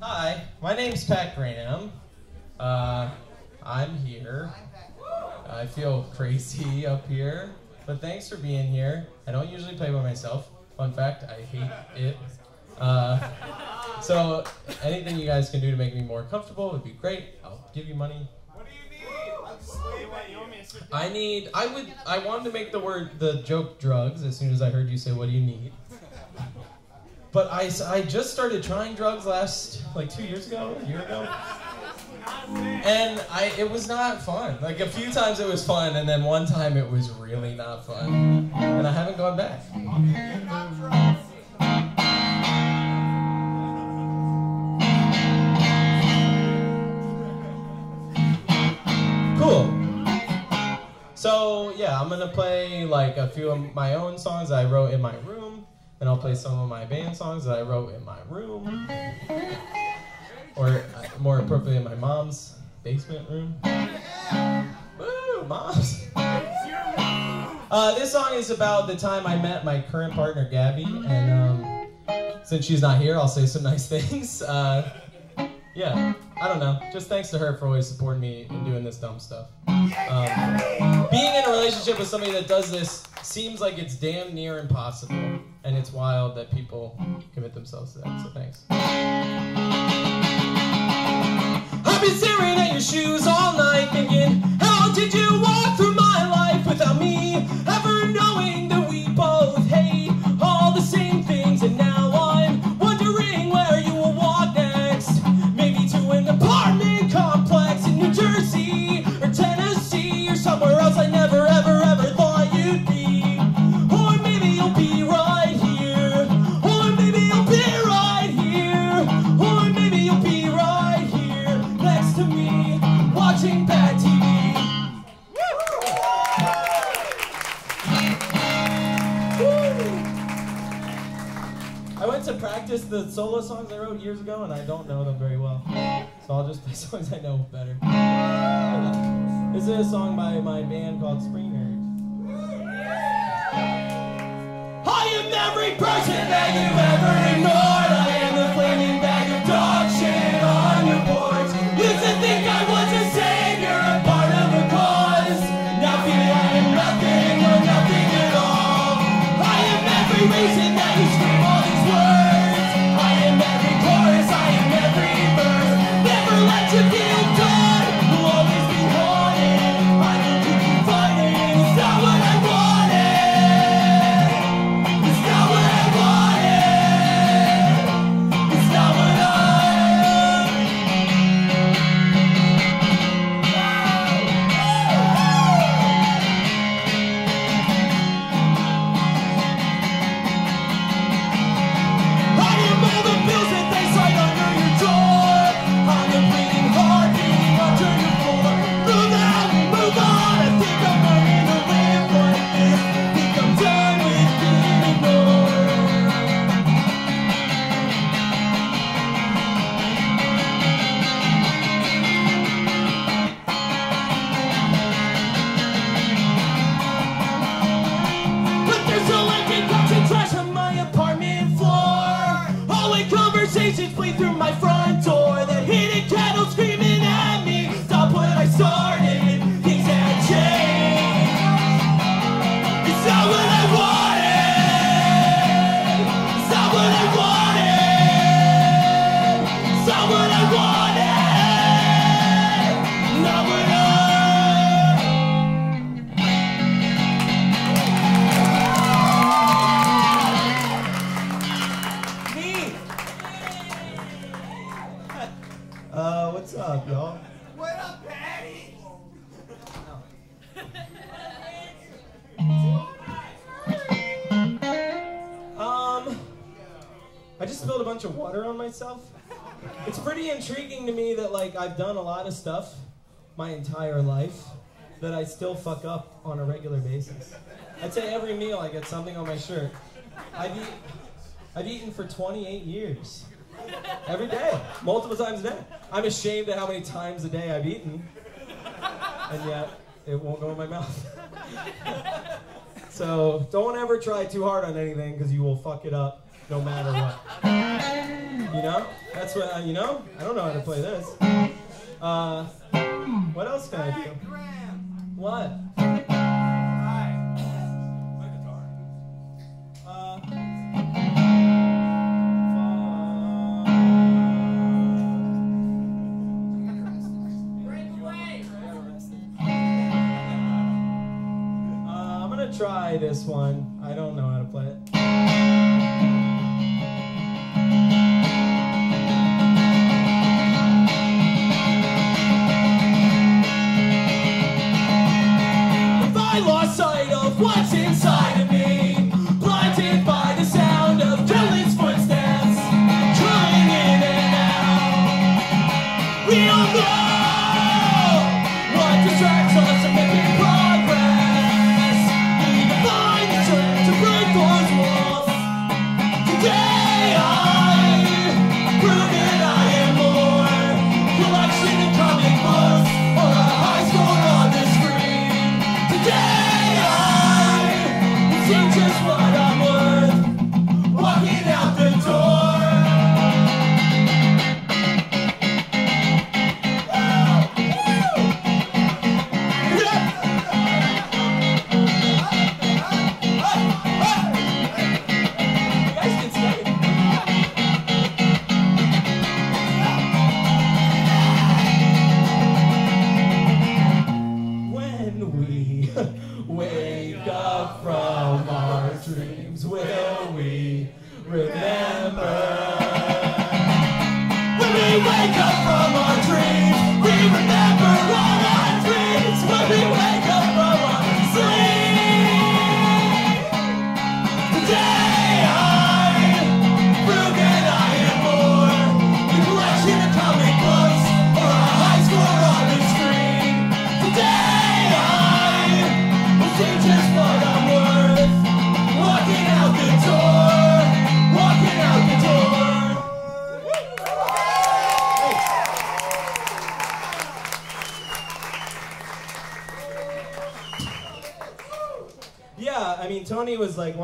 Hi, my name's Pat Graham. Uh, I'm here. I feel crazy up here, but thanks for being here. I don't usually play by myself. Fun fact, I hate it. Uh, so anything you guys can do to make me more comfortable would be great. I'll give you money. What do you need? I'm just waiting. You want me to sit down? I need. I would. I wanted to make the word the joke drugs as soon as I heard you say, "What do you need?" But I, I just started trying drugs last like two years ago, a year ago, and I it was not fun. Like a few times it was fun, and then one time it was really not fun, and I haven't gone back. Cool. So yeah, I'm gonna play like a few of my own songs I wrote in my room, and I'll play some of my band songs that I wrote in my room, or uh, more appropriately, in my mom's basement room. Woo, moms! Uh, this song is about the time I met my current partner Gabby, and um, since she's not here, I'll say some nice things. Uh, yeah, I don't know. Just thanks to her for always supporting me and doing this dumb stuff. Um, being in a relationship with somebody that does this seems like it's damn near impossible, and it's wild that people commit themselves to that. So thanks. I've been staring at your shoes all night, solo songs I wrote years ago and I don't know them very well. So I'll just play songs I know better. This is a song by my band called Spraynard. I am every person that you've ever ignored. It's lot of stuff my entire life that I still fuck up on a regular basis. I'd say every meal I get something on my shirt. I've, eat, I've eaten for 28 years. Every day, multiple times a day. I'm ashamed at how many times a day I've eaten, and yet it won't go in my mouth. So don't ever try too hard on anything because you will fuck it up no matter what. You know? That's what, uh, you know? I don't know how to play this. Uh, what else can I do? What? Uh, try this one. I don't know how to play it.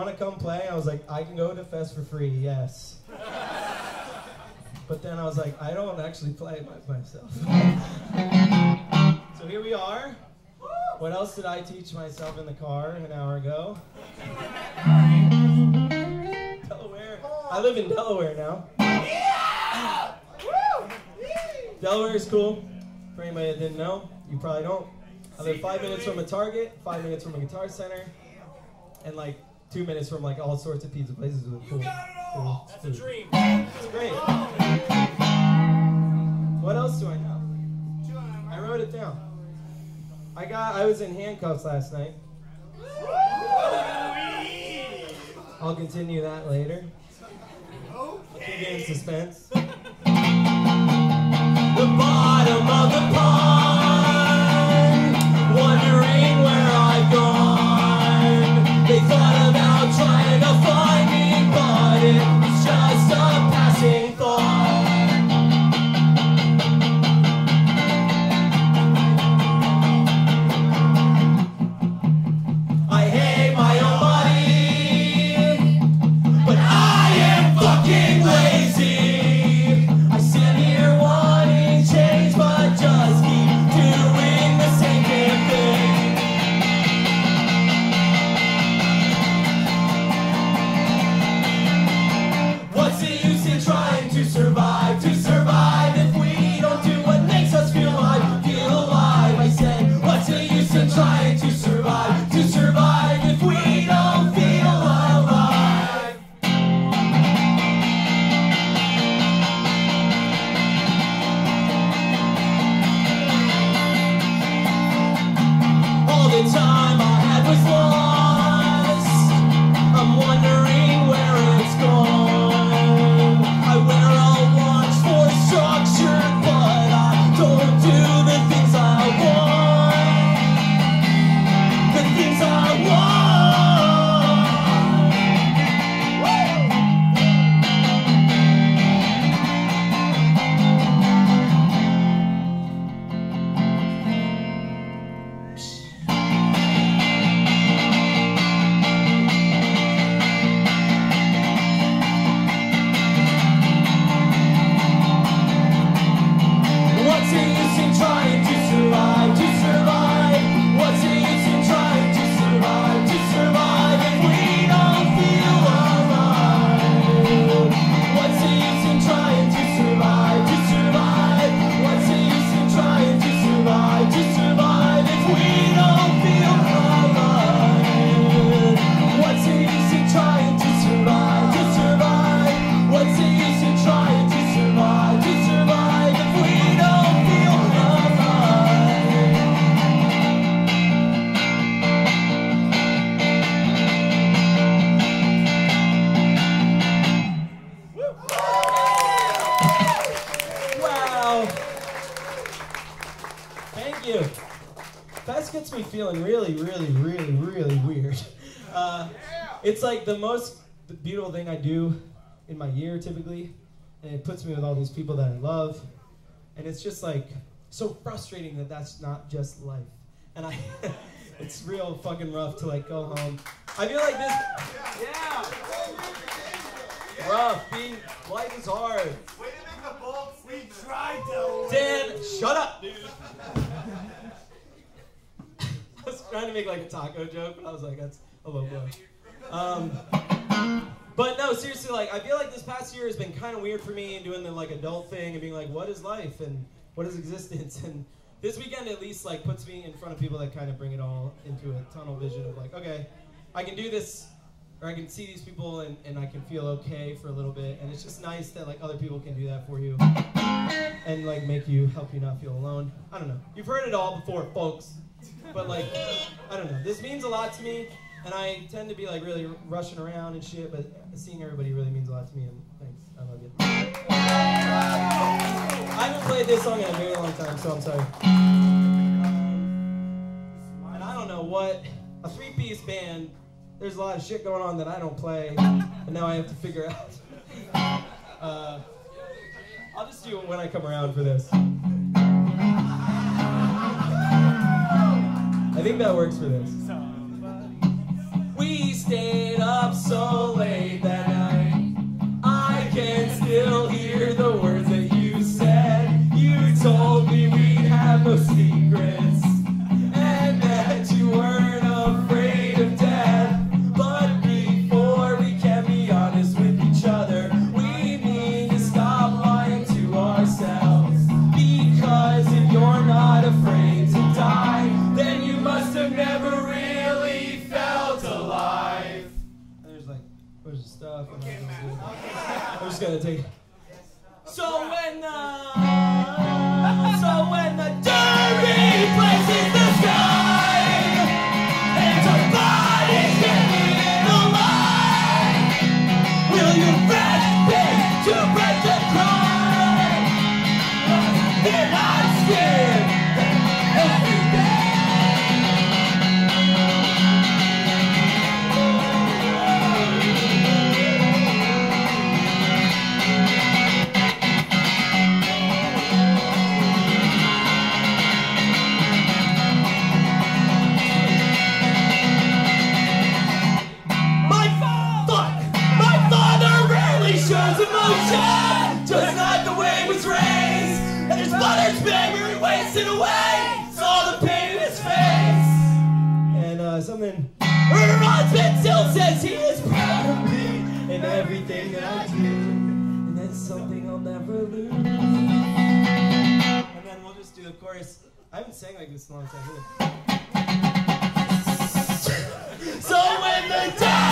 "Want to come play?" I was like, "I can go to Fest for free, yes." But then I was like, "I don't actually play by myself." so here we are. What else did I teach myself in the car an hour ago? Delaware. I live in Delaware now. Delaware is cool. For anybody that didn't know, you probably don't. I live five minutes from a Target, five minutes from a Guitar Center, and like two minutes from like all sorts of pizza places with cool. cool That's a dream. It's great. What else do I know? I wrote it down. I got. I was in handcuffs last night. I'll continue that later. Keep in suspense. the bottom of the pond, time. Uh, it's like the most beautiful thing I do in my year typically, and it puts me with all these people that I love, and it's just like so frustrating that that's not just life. And I, it's real fucking rough to like go home. I feel like this, yeah, rough. Being life is hard. Way to make the bold We tried to. Dan, shut up, dude. I was trying to make like a taco joke, but I was like, that's a low blow. Um, but no, seriously, like I feel like this past year has been kind of weird for me and doing the like adult thing and being like, what is life and what is existence? And this weekend at least like puts me in front of people that kind of bring it all into a tunnel vision of like, okay, I can do this or I can see these people and, and I can feel okay for a little bit. And it's just nice that like other people can do that for you and like make you help you not feel alone. I don't know. You've heard it all before, folks. But like, I don't know. This means a lot to me, and I tend to be like really rushing around and shit. But seeing everybody really means a lot to me. And thanks. I love you. I haven't played this song in a very long time, so I'm sorry. And I don't know what a three-piece band. There's a lot of shit going on that I don't play, and now I have to figure out. Uh, I'll just do it when I come around for this. I think that works for this. We stayed up so late that chorus. I haven't sang like this in a long time. So when the dead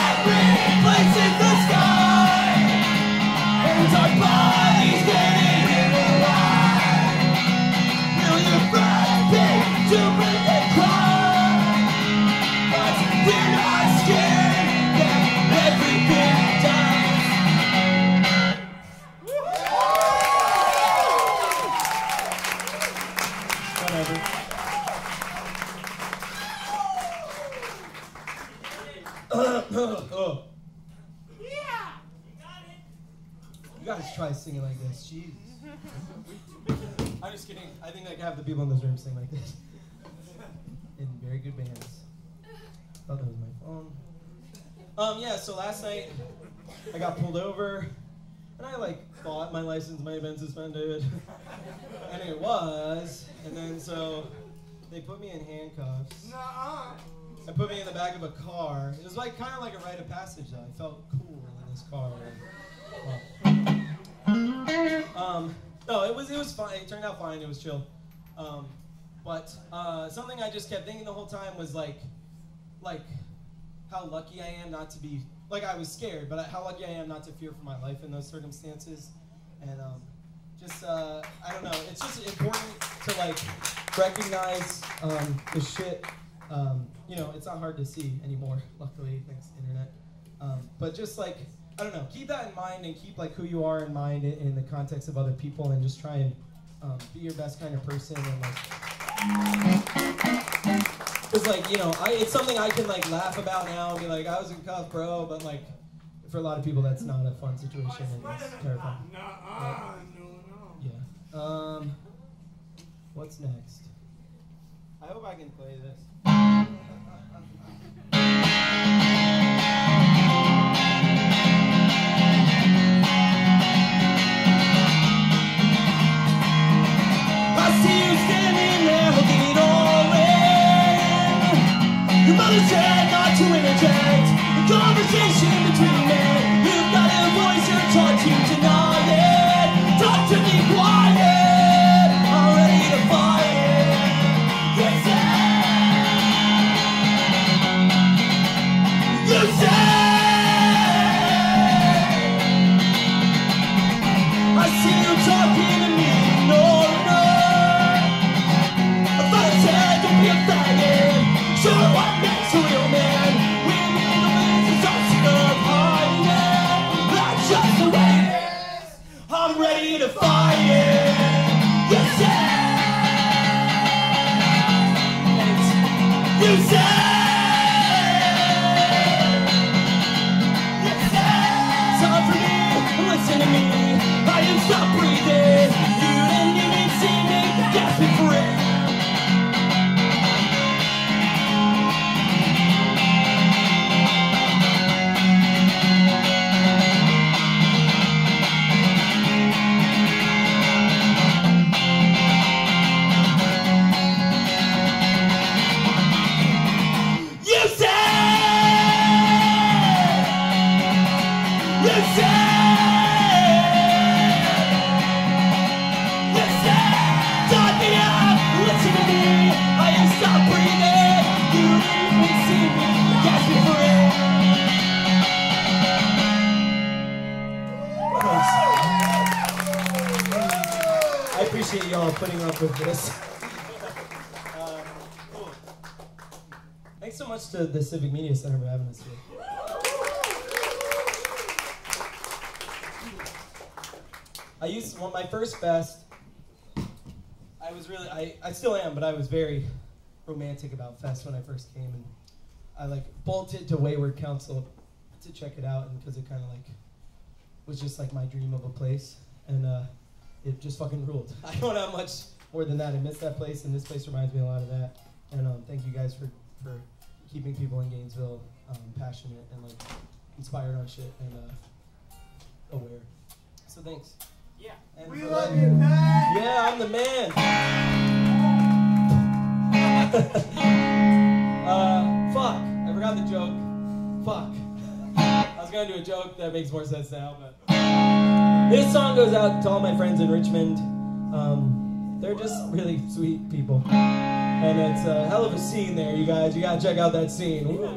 I think like half the people in this room sing like this. In very good bands. Thought that was my phone. Um, yeah, so last night I got pulled over and I like thought my license might have been suspended. and it was. And then so they put me in handcuffs. Nuh-uh. and put me in the back of a car. It was like kind of like a rite of passage though. I felt cool in this car. Well, um, no, it was it was fine. It turned out fine. It was chill. Um, but uh, something I just kept thinking the whole time was like, like how lucky I am not to be like I was scared, but how lucky I am not to fear for my life in those circumstances, and um, just uh, I don't know. It's just important to like recognize um, the shit. Um, you know, it's not hard to see anymore. Luckily, thanks internet. Um, but just like I don't know, keep that in mind and keep like who you are in mind in, in the context of other people, and just try and um, be your best kind of person and like Cause like you know, I, it's something I can like laugh about now and be like, I was in cuff, bro. But like, for a lot of people, that's not a fun situation and it's terrifying. Nuh-uh, no, no. Yeah. Um, what's next? I hope I can play this. Your mother said not to interject the conversation between men. You've got a voice, you're taught to deny putting up with this. Uh, cool. Thanks so much to the Civic Media Center for having us here. I used well, my first fest. I was really, I, I still am, but I was very romantic about fest when I first came, and I like bolted to Wayward Council to check it out, and because it kind of like was just like my dream of a place, and uh, it just fucking ruled. I don't have much more than that. I miss that place, and this place reminds me a lot of that. And um, thank you guys for for keeping people in Gainesville um, passionate and like inspired on shit and uh, aware. So thanks. Yeah. And We love letting- you, man. Yeah, I'm the man. uh, fuck. I forgot the joke. Fuck. I was gonna do a joke that makes more sense now, but this song goes out to all my friends in Richmond. Um, they're just really sweet people, and it's a hell of a scene there, you guys. You gotta check out that scene. Ooh,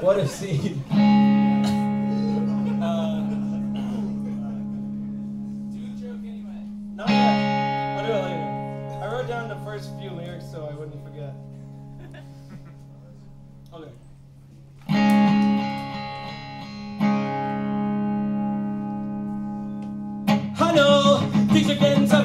what a scene. Things are getting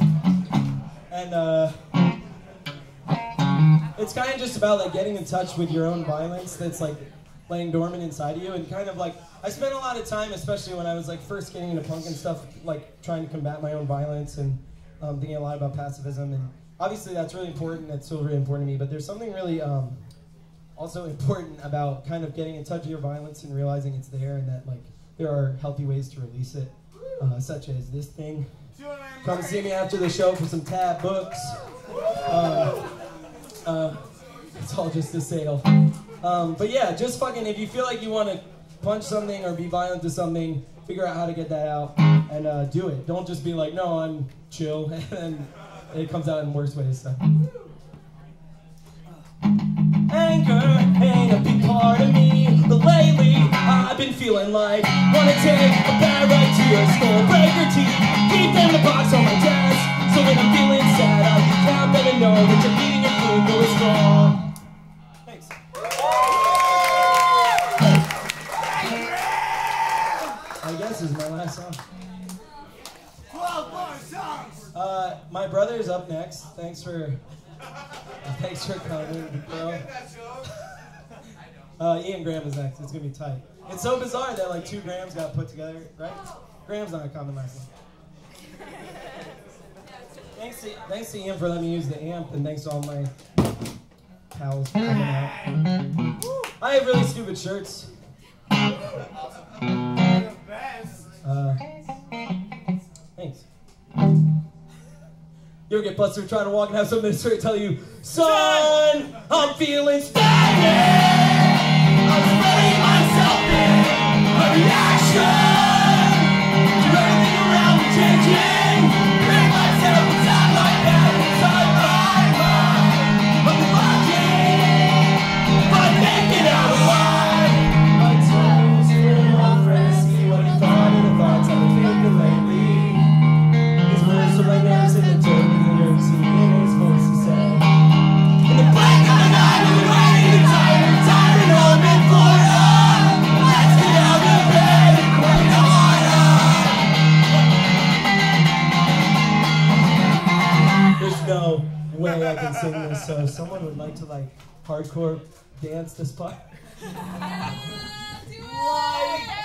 and uh, it's kind of just about like getting in touch with your own violence that's like laying dormant inside of you, and kind of like I spent a lot of time, especially when I was like first getting into punk and stuff, like trying to combat my own violence and um, thinking a lot about pacifism, and obviously that's really important. That's still really important to me, but there's something really um, also important about kind of getting in touch with your violence and realizing it's there, and that like there are healthy ways to release it, uh, such as this thing. Come see me after the show for some tab books. Uh, uh, it's all just a sale. Um, but yeah, just fucking, if you feel like you want to punch something or be violent to something, figure out how to get that out and uh, do it. Don't just be like, no, I'm chill, and it comes out in worse ways. So. I've been feeling like wanna take a bad right to your skull, break your teeth, keep them in the box on my desk. So when I'm feeling sad, I can count them and know that you're beating your food going strong. Thanks. I guess this is my last song. Twelve more songs. Uh, my brother is up next. Thanks for, thanks for coming, bro. That show. Uh, Ian Graham is next. It's gonna be tight. It's so bizarre that like two grams got put together, right? Graham's not a common last. Thanks to, thanks to Ian for letting me use the amp, and thanks to all my pals for coming out. I have really stupid shirts. Uh, thanks. You ever get busted trying to walk and have to straight tell you, Son, I'm feeling stagnant. Reaction someone like to like hardcore dance this part. Like